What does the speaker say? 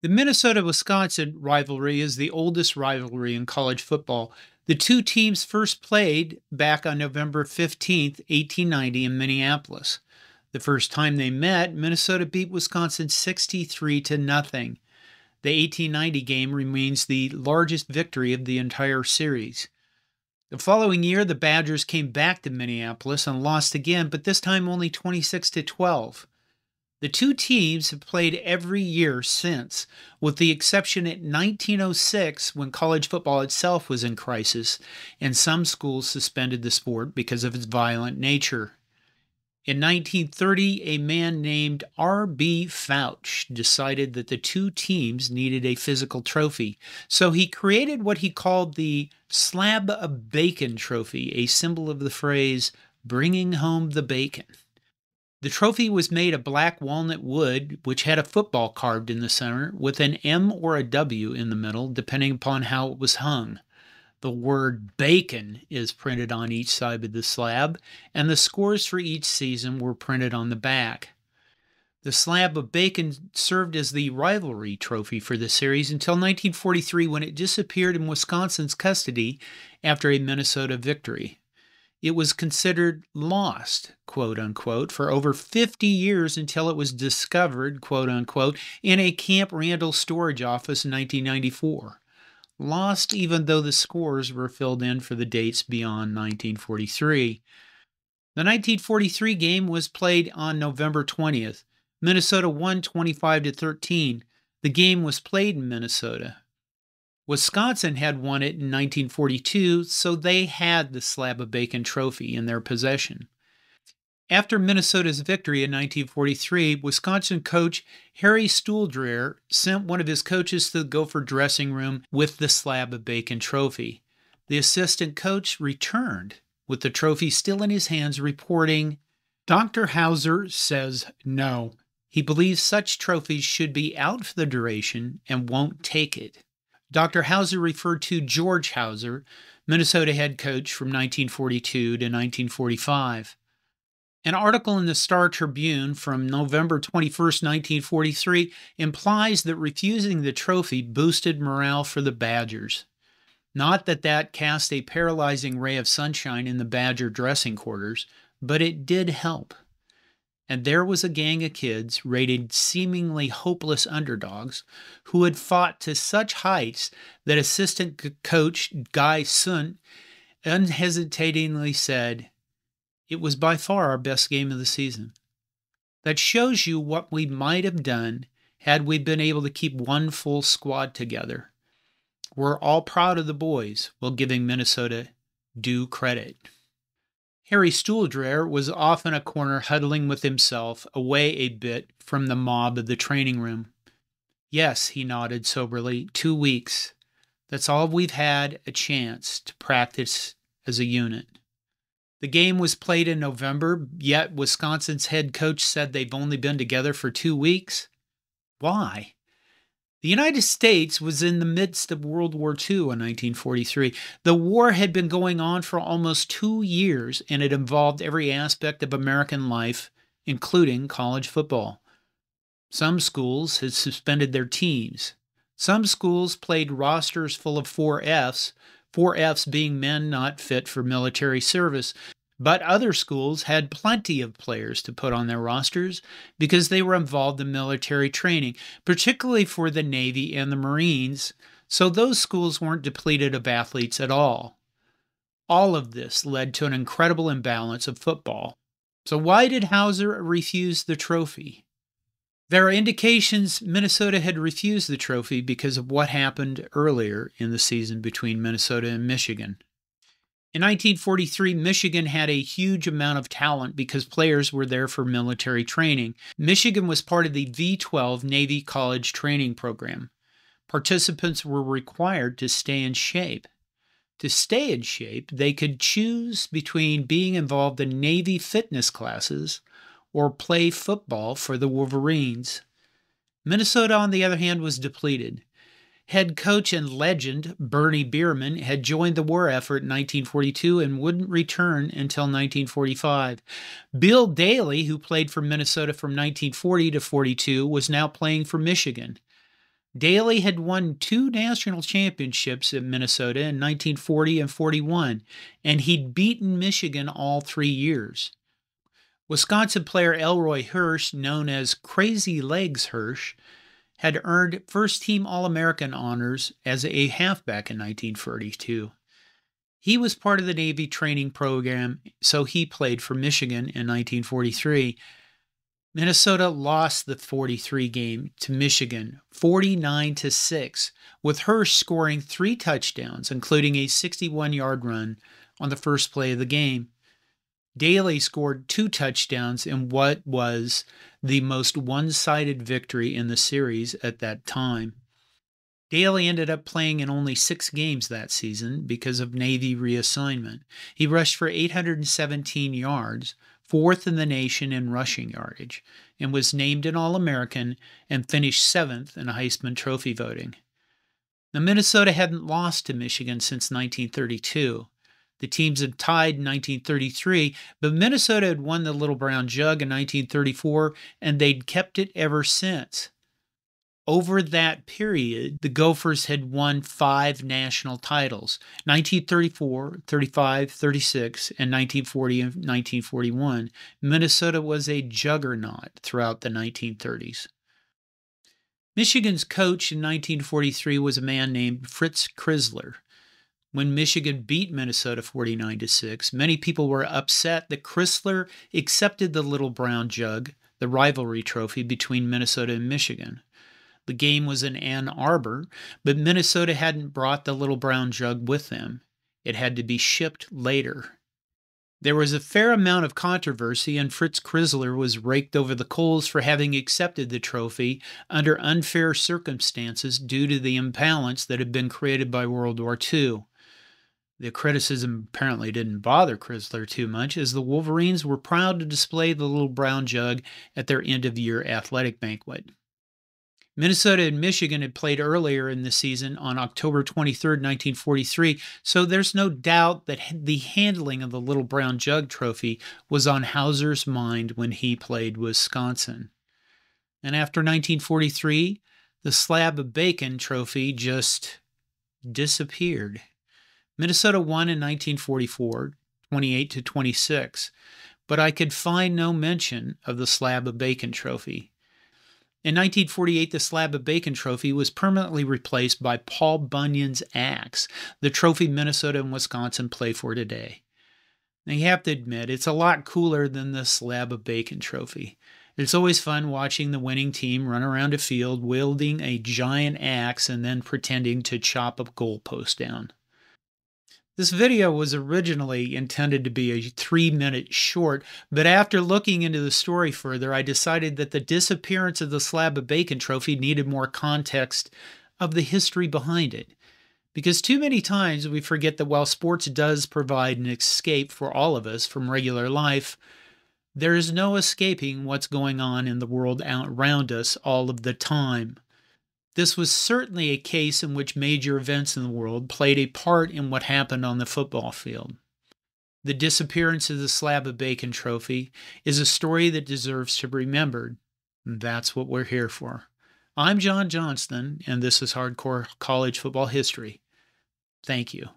The Minnesota Wisconsin rivalry is the oldest rivalry in college football. The two teams first played back on November 15, 1890, in Minneapolis. The first time they met, Minnesota beat Wisconsin 63 to nothing. The 1890 game remains the largest victory of the entire series. The following year, the Badgers came back to Minneapolis and lost again, but this time only 26 to 12. The two teams have played every year since, with the exception at 1906 when college football itself was in crisis and some schools suspended the sport because of its violent nature. In 1930, a man named R.B. Fouch decided that the two teams needed a physical trophy, so he created what he called the Slab of Bacon Trophy, a symbol of the phrase, bringing home the bacon. The trophy was made of black walnut wood, which had a football carved in the center with an M or a W in the middle, depending upon how it was hung. The word bacon is printed on each side of the slab, and the scores for each season were printed on the back. The slab of bacon served as the rivalry trophy for the series until 1943 when it disappeared in Wisconsin's custody after a Minnesota victory it was considered lost, quote unquote, for over 50 years until it was discovered, quote unquote, in a Camp Randall storage office in 1994. Lost even though the scores were filled in for the dates beyond 1943. The 1943 game was played on November 20th. Minnesota won 25 to 13. The game was played in Minnesota. Wisconsin had won it in 1942, so they had the Slab of Bacon trophy in their possession. After Minnesota's victory in 1943, Wisconsin coach Harry Stuhldreher sent one of his coaches to the Gopher dressing room with the Slab of Bacon trophy. The assistant coach returned with the trophy still in his hands, reporting Dr. Hauser says no. He believes such trophies should be out for the duration and won't take it. Dr. Hauser referred to George Hauser, Minnesota head coach from 1942 to 1945. An article in the Star Tribune from November 21, 1943, implies that refusing the trophy boosted morale for the Badgers. Not that that cast a paralyzing ray of sunshine in the Badger dressing quarters, but it did help and there was a gang of kids, rated seemingly hopeless underdogs, who had fought to such heights that assistant coach Guy Sundt unhesitatingly said, It was by far our best game of the season. That shows you what we might have done had we been able to keep one full squad together. We're all proud of the boys while giving Minnesota due credit. Harry Stuhldreher was off in a corner huddling with himself, away a bit from the mob of the training room. Yes, he nodded soberly, two weeks. That's all we've had a chance to practice as a unit. The game was played in November, yet Wisconsin's head coach said they've only been together for two weeks. Why? The United States was in the midst of World War II in 1943. The war had been going on for almost two years, and it involved every aspect of American life, including college football. Some schools had suspended their teams. Some schools played rosters full of 4Fs, 4Fs being men not fit for military service, but other schools had plenty of players to put on their rosters because they were involved in military training, particularly for the Navy and the Marines, so those schools weren't depleted of athletes at all. All of this led to an incredible imbalance of football. So, why did Hauser refuse the trophy? There are indications Minnesota had refused the trophy because of what happened earlier in the season between Minnesota and Michigan. In 1943, Michigan had a huge amount of talent because players were there for military training. Michigan was part of the V 12 Navy College Training Program. Participants were required to stay in shape. To stay in shape, they could choose between being involved in Navy fitness classes or play football for the Wolverines. Minnesota, on the other hand, was depleted. Head coach and legend Bernie Bierman had joined the war effort in 1942 and wouldn't return until 1945. Bill Daley, who played for Minnesota from 1940 to 42, was now playing for Michigan. Daley had won two national championships at Minnesota in 1940 and 41, and he'd beaten Michigan all three years. Wisconsin player Elroy Hirsch, known as Crazy Legs Hirsch, had earned first team All American honors as a halfback in 1942. He was part of the Navy training program, so he played for Michigan in 1943. Minnesota lost the 43 game to Michigan 49 to 6 with Hirsch scoring 3 touchdowns including a 61-yard run on the first play of the game. Daley scored two touchdowns in what was the most one sided victory in the series at that time. Daley ended up playing in only six games that season because of Navy reassignment. He rushed for 817 yards, fourth in the nation in rushing yardage, and was named an All American and finished seventh in Heisman Trophy voting. Now, Minnesota hadn't lost to Michigan since 1932. The teams had tied in 1933, but Minnesota had won the Little Brown Jug in 1934, and they'd kept it ever since. Over that period, the Gophers had won five national titles 1934, 35, 36, and 1940 and 1941. Minnesota was a juggernaut throughout the 1930s. Michigan's coach in 1943 was a man named Fritz Crisler when Michigan beat Minnesota 49 to 6, many people were upset that Crisler accepted the Little Brown Jug, the rivalry trophy between Minnesota and Michigan. The game was in Ann Arbor, but Minnesota hadn't brought the Little Brown Jug with them. It had to be shipped later. There was a fair amount of controversy, and Fritz Crisler was raked over the coals for having accepted the trophy under unfair circumstances due to the imbalance that had been created by World War II. The criticism apparently didn't bother Crisler too much, as the Wolverines were proud to display the little brown jug at their end of year athletic banquet. Minnesota and Michigan had played earlier in the season on October 23, 1943, so there's no doubt that the handling of the Little Brown Jug trophy was on Hauser's mind when he played Wisconsin. And after 1943, the slab of bacon trophy just disappeared. Minnesota won in 1944, 28 to 26, but I could find no mention of the Slab of Bacon trophy. In 1948, the Slab of Bacon trophy was permanently replaced by Paul Bunyan's axe, the trophy Minnesota and Wisconsin play for today. Now, you have to admit, it's a lot cooler than the Slab of Bacon trophy. It's always fun watching the winning team run around a field wielding a giant axe and then pretending to chop a goalpost down. This video was originally intended to be a three minute short, but after looking into the story further, I decided that the disappearance of the slab of bacon trophy needed more context of the history behind it. Because too many times we forget that while sports does provide an escape for all of us from regular life, there is no escaping what's going on in the world around us all of the time. This was certainly a case in which major events in the world played a part in what happened on the football field. The disappearance of the Slab of Bacon trophy is a story that deserves to be remembered. And That's what we're here for. I'm John Johnston, and this is Hardcore College Football History. Thank you.